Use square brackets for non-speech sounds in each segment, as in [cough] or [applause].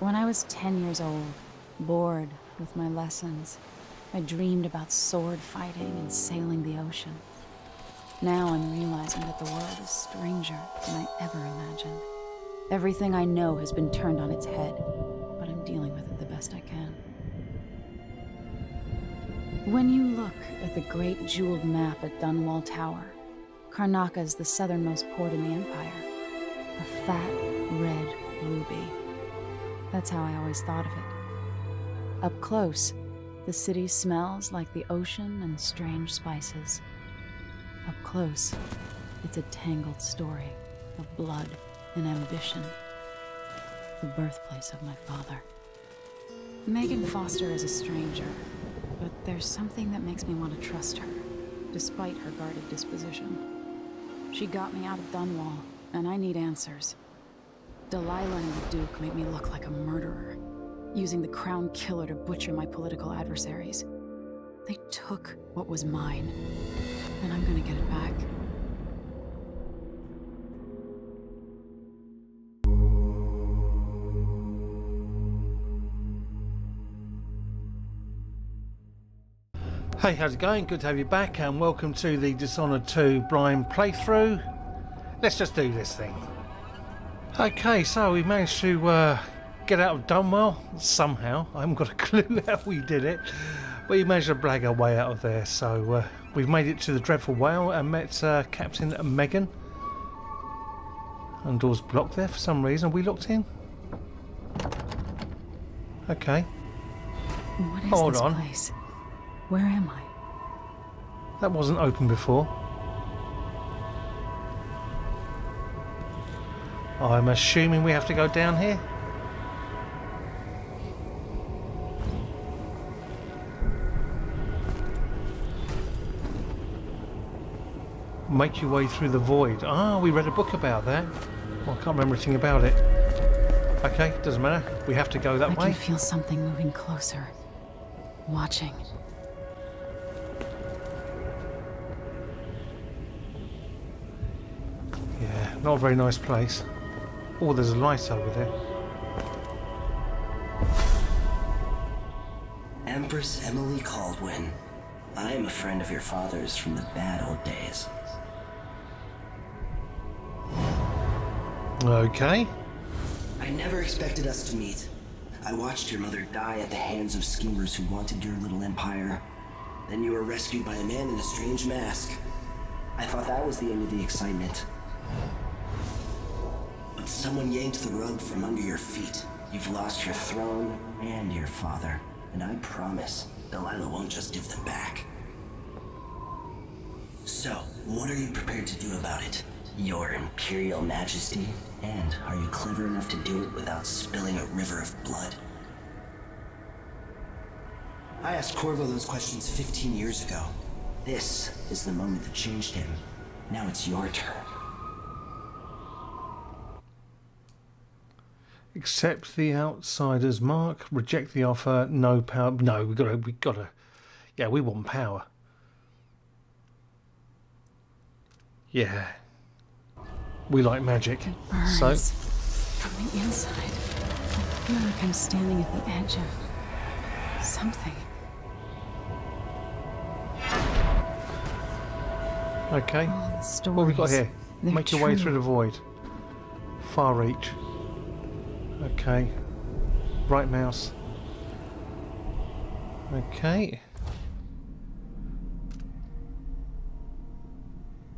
When I was 10 years old, bored with my lessons, I dreamed about sword fighting and sailing the ocean. Now I'm realizing that the world is stranger than I ever imagined. Everything I know has been turned on its head, but I'm dealing with it the best I can. When you look at the great jeweled map at Dunwall Tower, Karnaca is the southernmost port in the Empire. A fat, red ruby. That's how I always thought of it. Up close, the city smells like the ocean and strange spices. Up close, it's a tangled story of blood and ambition. The birthplace of my father. Meagan Foster is a stranger, but there's something that makes me want to trust her, despite her guarded disposition. She got me out of Dunwall, and I need answers. Delilah and the Duke made me look like a murderer, using the Crown Killer to butcher my political adversaries. They took what was mine, and I'm gonna get it back. Hey, how's it going? Good to have you back, and welcome to the Dishonored 2 blind playthrough. Let's just do this thing. Okay, so we managed to uh, get out of Dunwall somehow. I haven't got a [laughs] clue how we did it, but we managed to blag our way out of there. So uh, we've made it to the Dreadful Wale and met uh, Captain Megan. And doors blocked there for some reason. We locked in. Okay. What is Hold this on. place? Where am I? That wasn't open before. I'm assuming we have to go down here. Make your way through the void. Ah, we read a book about that. Well, I can't remember anything about it. Okay, doesn't matter. We have to go that I way. can feel something moving closer. Watching. Yeah, not a very nice place. Oh, there's a light over there. Empress Emily Kaldwin. I am a friend of your father's from the bad old days. Okay. I never expected us to meet. I watched your mother die at the hands of schemers who wanted your little empire. Then you were rescued by a man in a strange mask. I thought that was the end of the excitement. Someone yanked the rug from under your feet. You've lost your throne and your father. And I promise, Delilah won't just give them back. So, what are you prepared to do about it? Your Imperial Majesty? And are you clever enough to do it without spilling a river of blood? I asked Corvo those questions 15 years ago. This is the moment that changed him. Now it's your turn. Accept the outsider's mark. Reject the offer. No power. No, we gotta. We gotta. Yeah, we want power. Yeah. We like magic. So From the inside. I feel like I'm standing at the edge of something. okay. All the stories. What have we got here? Make your way true. through the void. Far reach. Okay. Right mouse. Okay.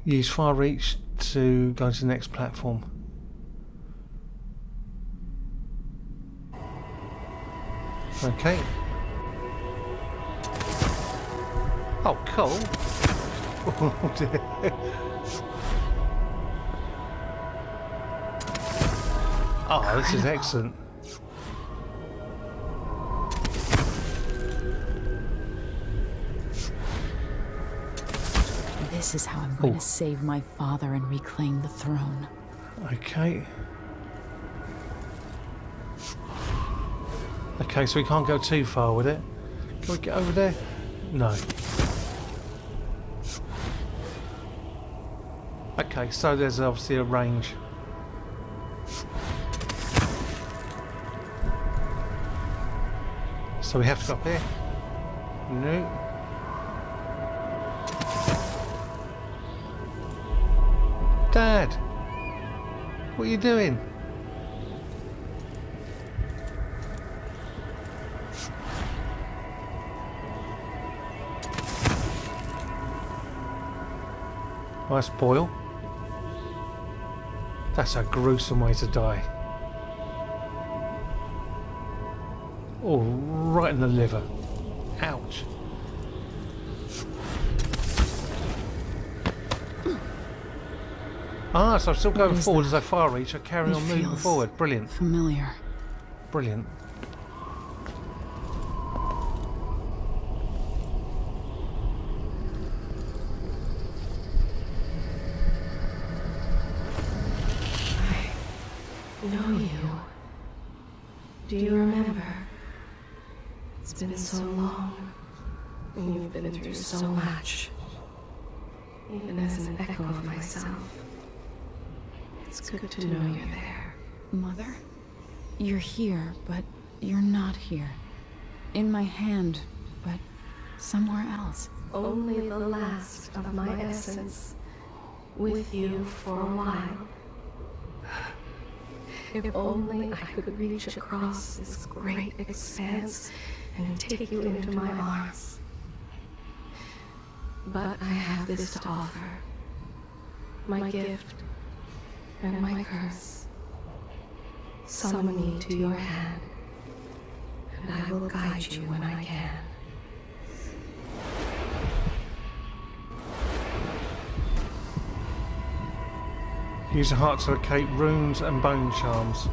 Use far reach to go to the next platform. Okay. Oh, cool. [laughs] Oh dear. Oh, this is excellent. This is how I'm going Oh. to save my father and reclaim the throne. Okay. Okay, so we can't go too far with it. Can we get over there? No. Okay, so there's obviously a range. So we have to stop here. No. Dad! What are you doing? Nice boil. That's a gruesome way to die. Oh, right in the liver. Ouch. Ah, so I'm still going forward as I far reach. I carry It on moving forward. Brilliant. Familiar. Brilliant. I know you. Do you remember? It's been so long, and you've been through so much. Even as an echo of myself, it's good to know you're there. Mother? You're here, but you're not here. In my hand, but somewhere else. Only the last of my essence, with you for a while. If only I could reach across this great expanse and take you into my arms. But I have this to offer. My gift and my curse. Summon me to your hand, and I will guide you when I can. Use a heart to locate runes and bone charms.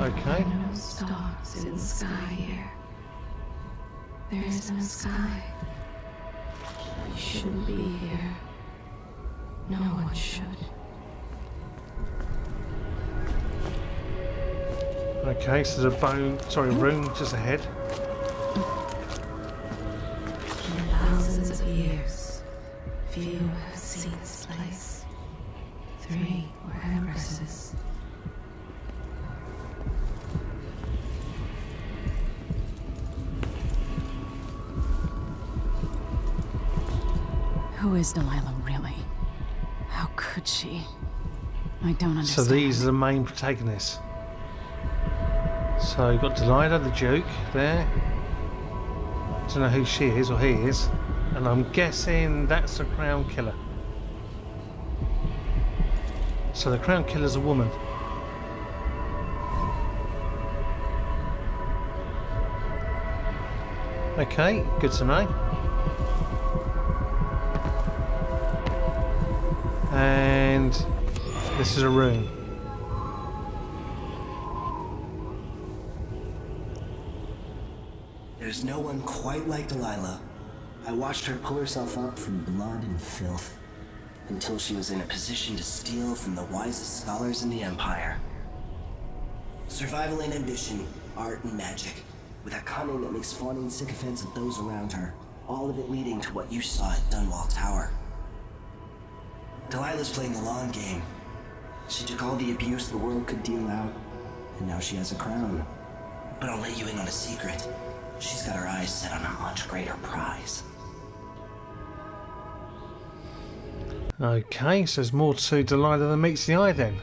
Okay. No stars in the sky here. There is no sky. You shouldn't be here. No one should. Okay, so there's a bone, sorry, room just ahead. In thousands of years, few have seen this place. Three Who is Delilah really? How could she? I don't understand. So these are the main protagonists. So you've got Delilah, the Duke, there. Don't know who she is or he is. And I'm guessing that's the Crown Killer. So the Crown Killer's a woman. Okay, good to know. This is a room. There's no one quite like Delilah. I watched her pull herself up from blood and filth until she was in a position to steal from the wisest scholars in the Empire. Survival and ambition, art and magic, with a cunning that makes fawning sycophants of those around her, all of it leading to what you saw at Dunwall Tower. Delilah's playing the long game. She took all the abuse the world could deal out, and now she has a crown. But I'll let you in on a secret. She's got her eyes set on a much greater prize. Okay, so there's more to Delilah than meets the eye then.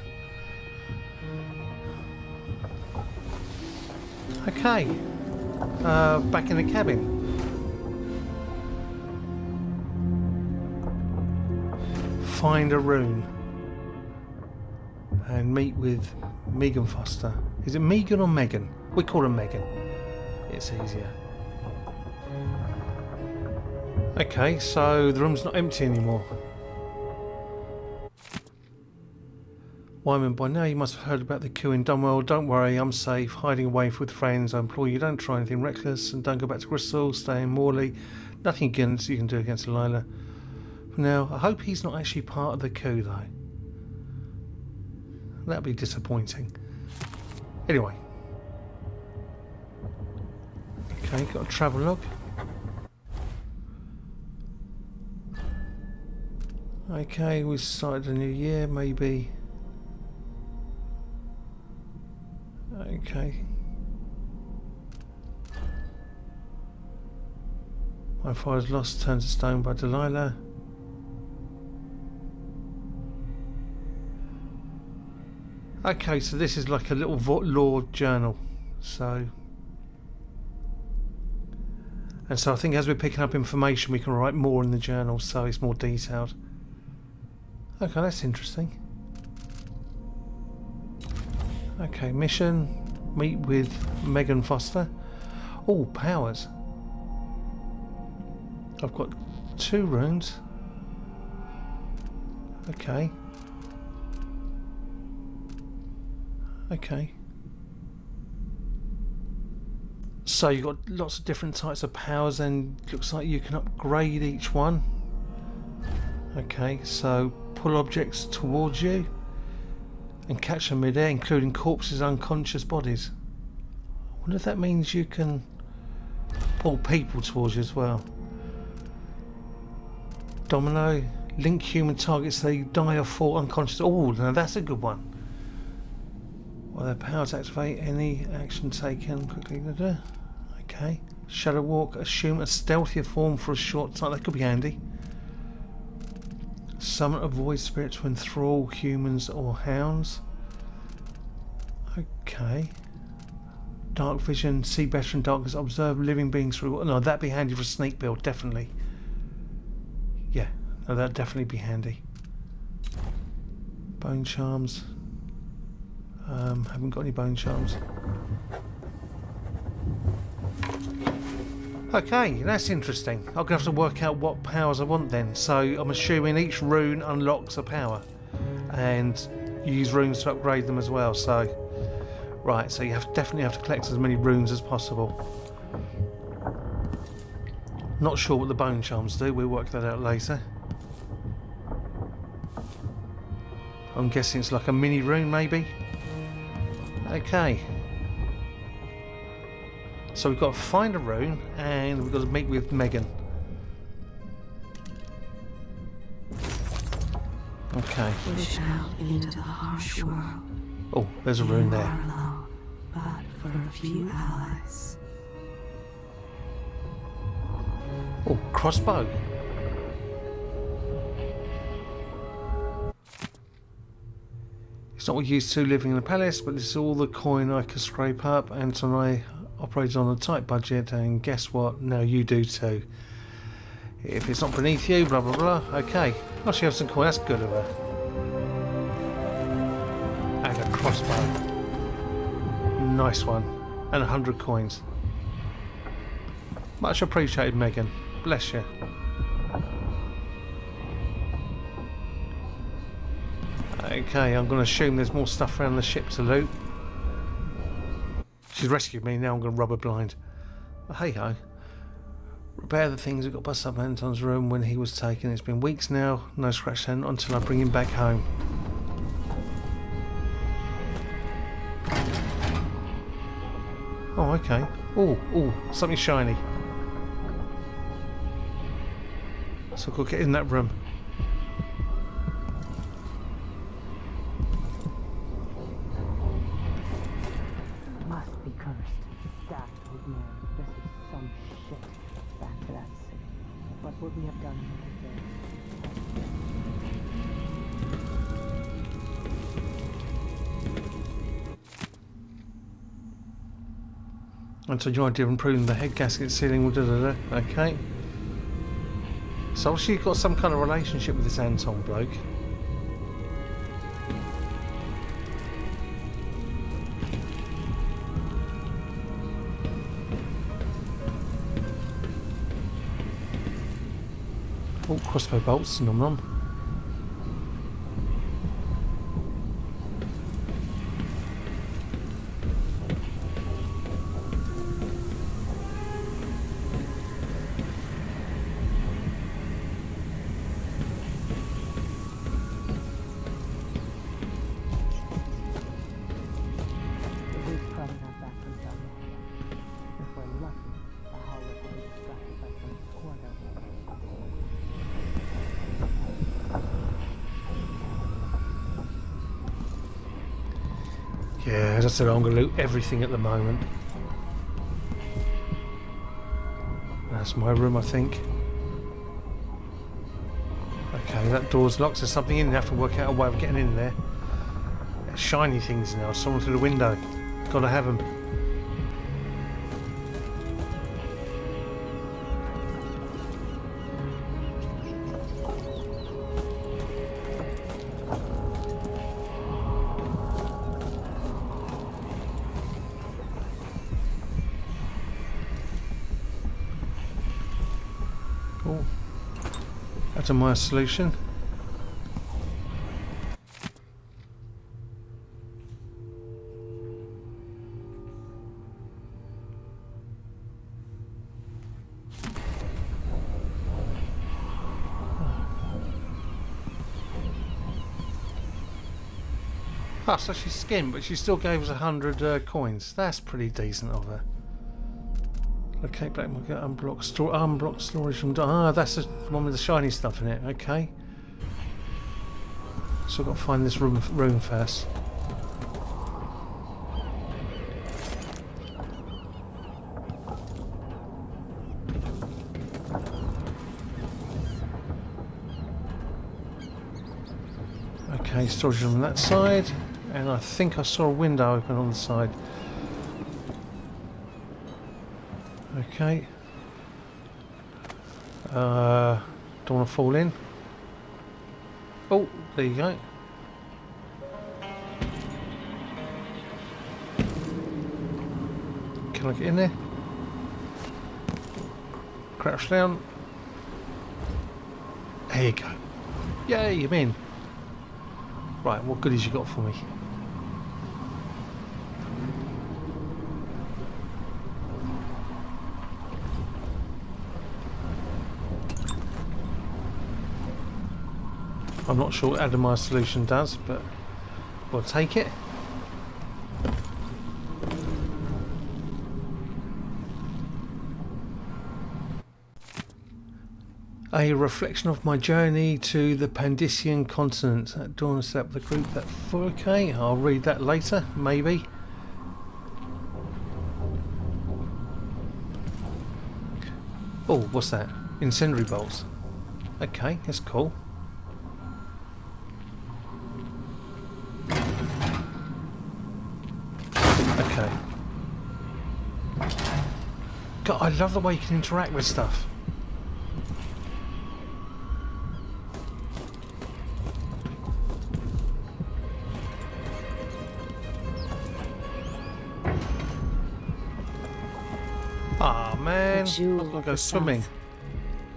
Okay, uh, back in the cabin. Find a rune and meet with Meagan Foster. Is it Megan or Megan? We call her Megan. It's easier. Okay, so the room's not empty anymore. Wyman, by now you must have heard about the coup in Dunwall. Don't worry, I'm safe, hiding away with friends. I implore you, don't try anything reckless and don't go back to Bristol. Stay in Morley. Nothing against you can do against Lila. For now, I hope he's not actually part of the coup, though. That'd be disappointing. Anyway. Okay, got a travel log. Okay, we started a new year, maybe. Okay. My father's lost, turned to stone by Delilah. Okay, so this is like a little law journal. So, and so I think as we're picking up information, we can write more in the journal, so it's more detailed. Okay, that's interesting. Okay, mission. Meet with Meagan Foster. Oh, powers. I've got two runes. Okay. Okay. So you've got lots of different types of powers and looks like you can upgrade each one. Okay, so pull objects towards you and catch them midair, including corpses, unconscious bodies. I wonder if that means you can pull people towards you as well. Domino, link human targets, they die or fall unconscious. Oh, now that's a good one. While their powers activate, any action taken quickly. Okay. Shadow walk, assume a stealthier form for a short time. That could be handy. Summon a void spirit to enthrall humans or hounds. Okay. Dark vision, see better in darkness, observe living beings through. No, that'd be handy for a snake build, definitely. Yeah, no, that'd definitely be handy. Bone charms. Um, haven't got any bone charms. Okay, that's interesting. I'm going to have to work out what powers I want then. So I'm assuming each rune unlocks a power. And you use runes to upgrade them as well. So, right, so you have definitely have to collect as many runes as possible. Not sure what the bone charms do. We'll work that out later. I'm guessing it's like a mini rune, maybe. Okay. So we've got to find a room and we've got to meet with Megan. Okay. Push out into the harsh world. Oh, there's a room there. Alone, but for a few allies. Oh, crossbow. It's not used to living in a palace, but this is all the coin I could scrape up, and I operated on a tight budget, and guess what? Now you do too. If it's not beneath you, blah blah blah. Okay. Oh, she has some coin. That's good of her. And a crossbow. Nice one. And a hundred coins. Much appreciated, Megan. Bless you. Okay, I'm going to assume there's more stuff around the ship to loot. She's rescued me, now I'm going to rub her blind. Hey ho. Repair the things that got bust up Anton's room when he was taken. It's been weeks now, no scratch then, until I bring him back home. Oh, okay. Oh, oh, something shiny. So I'll get in that room. So you idea of improving the head gasket sealing, da da da. Okay. So you've got some kind of relationship with this Anton bloke. Oh, crossbow bolts, nom nom. Yeah, as I said, I'm going to loot everything at the moment. That's my room, I think. Okay, that door's locked. There's something in there. I have to work out a way of getting in there. Shiny things now. Someone through the window. Gotta have them. That's a my solution. Ah, so she skimmed, but she still gave us a hundred uh, coins. That's pretty decent of her. Okay, black market, unblock store, unblock storage from. Ah, that's the one with the shiny stuff in it. Okay. So I've got to find this room room first. Okay, storage on that side, and I think I saw a window open on the side. Okay. Uh, don't want to fall in. Oh, there you go. Can I get in there? Crouch down. There you go. Yay, I'm in. Right, what goodies you got for me? I'm not sure what Addermire solution does, but we'll take it. A reflection of my journey to the Pandyssian continent. At dawn set up the group that 4K. I'll read that later, maybe. Oh, what's that? Incendiary bolts. Okay, that's cool. Okay. God, I love the way you can interact with stuff. Ah man, I'm gonna go swimming. South.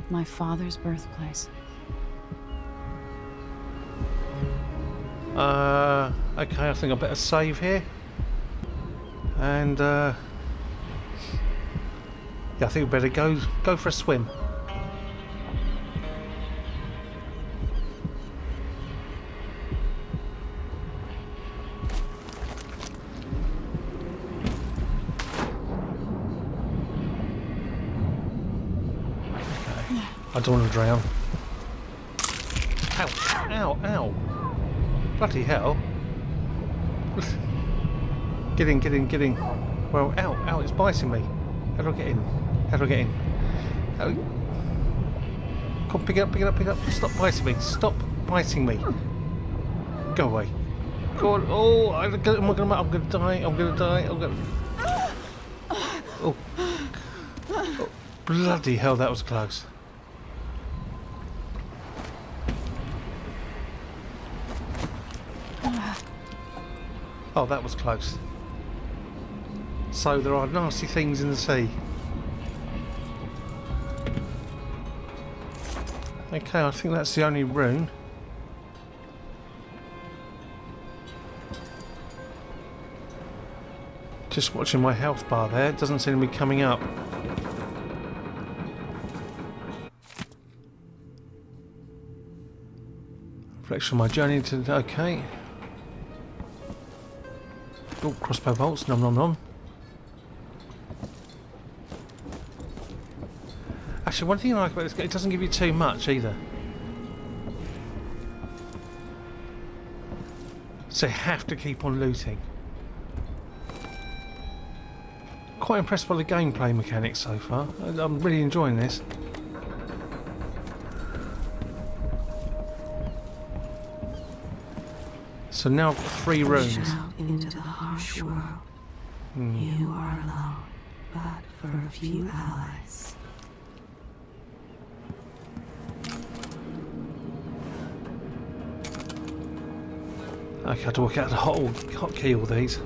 My father's birthplace. Uh, okay, I think I better save here. And uh, yeah, I think we better go go for a swim. Okay. I don't want to drown. Ow! Ow! Ow! Bloody hell. [laughs] Get in, get in, get in. Well, ow, ow, it's biting me. How do I get in? How do I get in? How... Come on, pick it up, pick it up, pick it up. Stop biting me. Stop biting me. Go away. Go on. Oh, I'm I'm gonna, I'm gonna die. I'm gonna die. I'm gonna. Oh. oh. Bloody hell, that was close. Oh, that was close. So there are nasty things in the sea. Okay, I think that's the only rune. Just watching my health bar there, it doesn't seem to be coming up. Reflection of my journey to... okay. Oh, crossbow bolts, nom nom nom. Actually, one thing I like about this game, it doesn't give you too much either. So you have to keep on looting. quite impressed by the gameplay mechanics so far. I'm really enjoying this. So now I've got three rooms. into the harsh world. Hmm. You are alone, but for a few allies. I have to work out the hot, hotkey all these.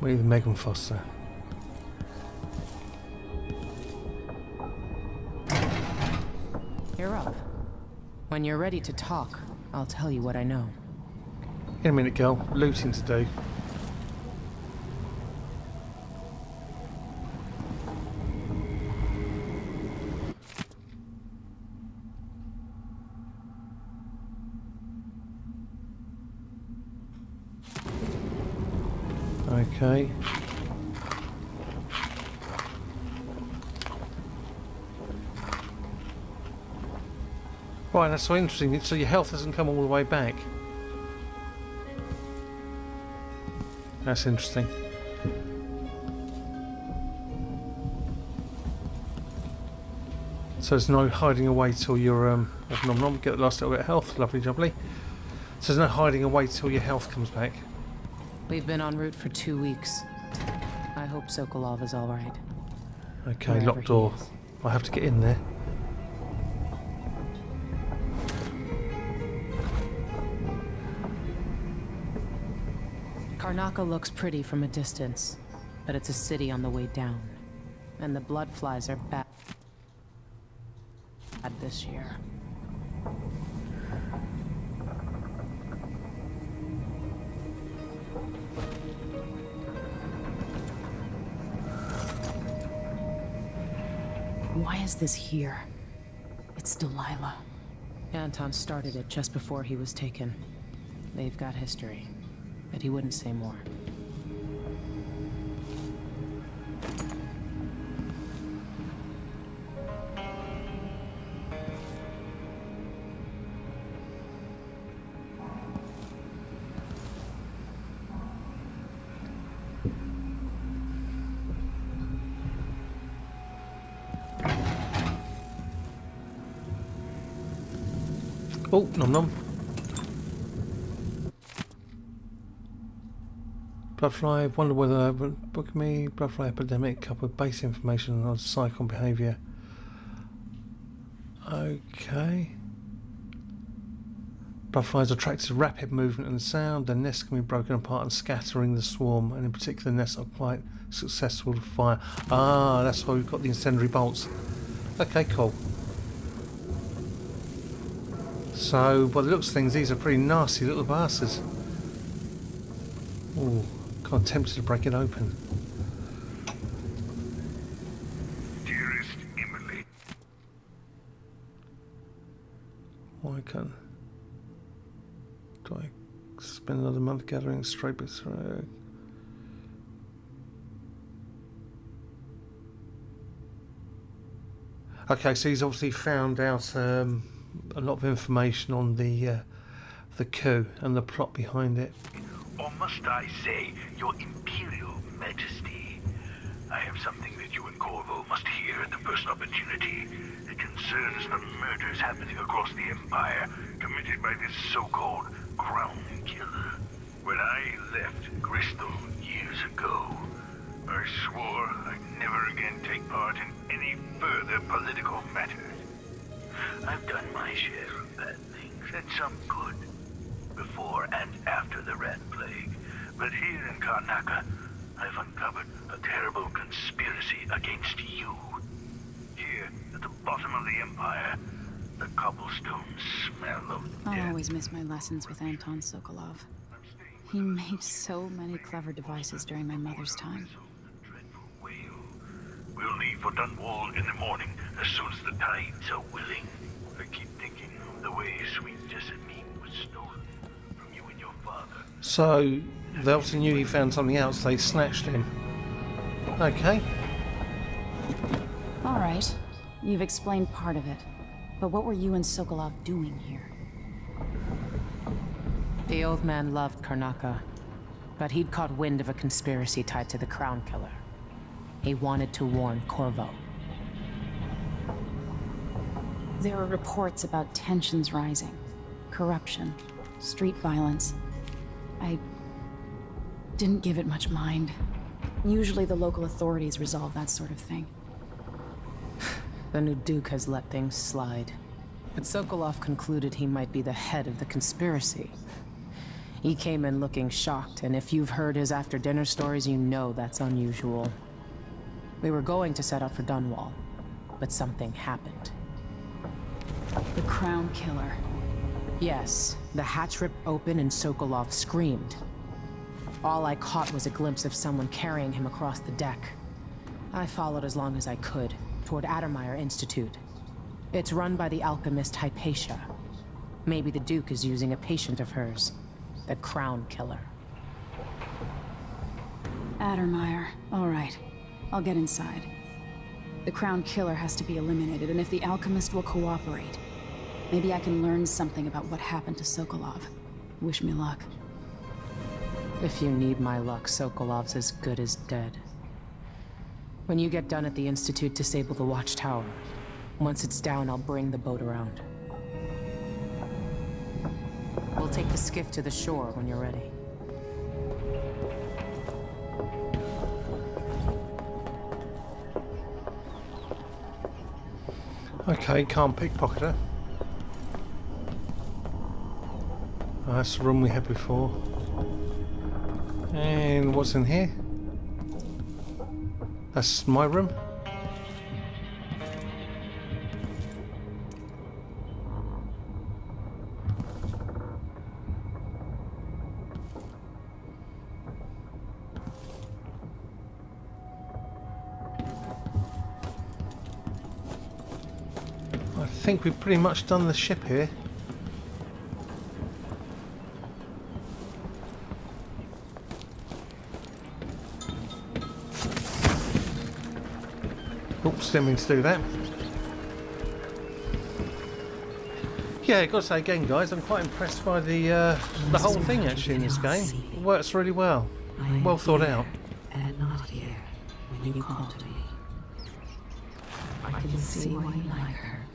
With Meagan Foster. You're When you're ready to talk, I'll tell you what I know. In a minute, girl. Looting to do. Okay. Right, that's so interesting. So your health doesn't come all the way back. That's interesting. So there's no hiding away till you're um nom nom get the last little bit of health, lovely jubbly. So there's no hiding away till your health comes back. We've been en route for two weeks. I hope Sokolov is all right. Okay, Wherever locked door. I have to get in there. Karnaca looks pretty from a distance, but it's a city on the way down. And the blood flies are bad this year. Why is this here? It's Delilah. Anton started it just before he was taken. They've got history, but he wouldn't say more. Oh, nom nom. Bloodfly, wonder whether would book me, Bloodfly epidemic, couple of base information on cycle behaviour. Okay. Bloodflies attracted to rapid movement and sound, their nests can be broken apart and scattering the swarm, and in particular nests are quite successful to fire. Ah, that's why we've got the incendiary bolts. Okay, cool. So, by the looks of things, these are pretty nasty little bastards. Ooh, of tempted to break it open. Dearest Emily, Why can't... Do I spend another month gathering straight through? Okay, so he's obviously found out um, a lot of information on the uh, the coup and the plot behind it. Must I say, Your Imperial Majesty, I have something that you and Corvo must hear at the first opportunity. It concerns the murders happening across the Empire, committed by this so-called Crown Killer. When I left Crystal years ago, I swore I'd never again take part in any further political matters. I've done my share of bad things, and some good, before and after the Rat Plague. But here in Karnaca, I've uncovered a terrible conspiracy against you. Here, at the bottom of the Empire, the cobblestones smell of death. I'll always miss my lessons with Anton Sokolov. He made so many clever devices during my mother's time. We'll leave for Dunwall in the morning, as soon as the tides are willing. I keep thinking of the way sweet Jessamine was stolen from you and your father. So they obviously knew he found something else. They snatched him. Okay. All right. You've explained part of it. But what were you and Sokolov doing here? The old man loved Karnaca, but he'd caught wind of a conspiracy tied to the Crown Killer. He wanted to warn Corvo. There were reports about tensions rising, corruption, street violence. I didn't give it much mind. Usually the local authorities resolve that sort of thing. [sighs] The new Duke has let things slide. But Sokolov concluded he might be the head of the conspiracy. He came in looking shocked, and if you've heard his after-dinner stories, you know that's unusual. We were going to set out for Dunwall, but something happened. The Crown Killer. Yes, the hatch ripped open and Sokolov screamed. All I caught was a glimpse of someone carrying him across the deck. I followed as long as I could, toward Addermire Institute. It's run by the alchemist Hypatia. Maybe the Duke is using a patient of hers, the Crown Killer. Addermire. All right. I'll get inside. The Crown Killer has to be eliminated, and if the Alchemist will cooperate, maybe I can learn something about what happened to Sokolov. Wish me luck. If you need my luck, Sokolov's as good as dead. When you get done at the Institute, disable the watchtower. Once it's down, I'll bring the boat around. We'll take the skiff to the shore when you're ready. Okay, can't pickpocket her. Oh, that's the room we had before. What's in here? That's my room. I think we've pretty much done the ship here. Oops, didn't to do that. Yeah, got to say again, guys, I'm quite impressed by the uh, the whole thing actually in this game. It works really well, well thought out. And not here when you call to me. I can see why you like her.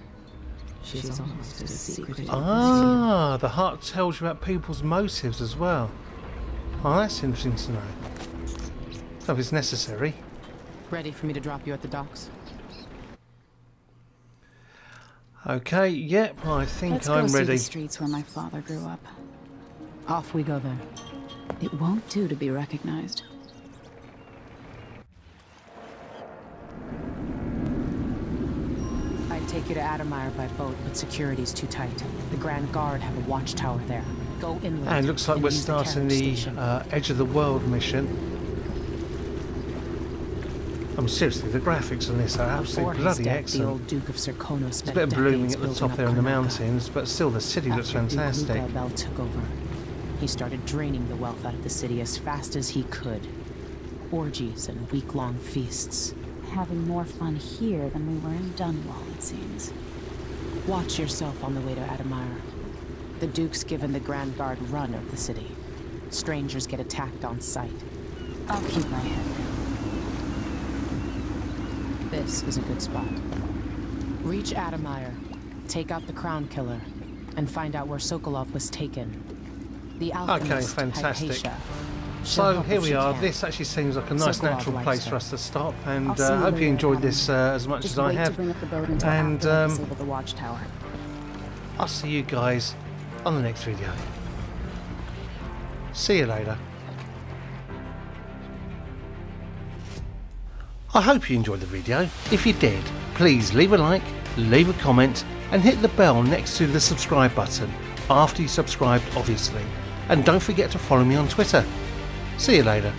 She's almost as secretive Ah, the heart tells you about people's motives as well. Oh, that's interesting to know. So if it's necessary. Ready for me to drop you at the docks? Okay, yep, I think Let's I'm go see ready. the streets where my father grew up. Off we go then. It won't do to be recognized. I'd take you to Addermire by boat, but security's too tight. The Grand Guard have a watchtower there. Go inland. And it looks like and we're starting carriage the uh, Edge of the World mission. I'm seriously, the graphics on this are absolutely bloody death, The excellent. old Duke of There's a bit of blooming at the top there in the mountains, but still the city looks After Duke fantastic. Bell took over, he started draining the wealth out of the city as fast as he could. Orgies and week-long feasts. Having more fun here than we were in Dunwall, it seems. Watch yourself on the way to Addermire. The Duke's given the Grand Guard run of the city. Strangers get attacked on sight. I'll keep my head down. This is a good spot. Reach Addermire, take out the Crown Killer, and find out where Sokolov was taken. The alchemist, fantastic. Hypatia. So here we are. can. This actually seems like a nice Sokolov natural place her. for us to stop, and I'll uh, hope you enjoyed Adam. this uh, as much Just as I have. to bring up the boat until And, um, disable the watchtower. I'll see you guys on the next video. See you later. I hope you enjoyed the video. If you did, please leave a like, leave a comment, and hit the bell next to the subscribe button after you subscribed, obviously. And don't forget to follow me on Twitter. See you later.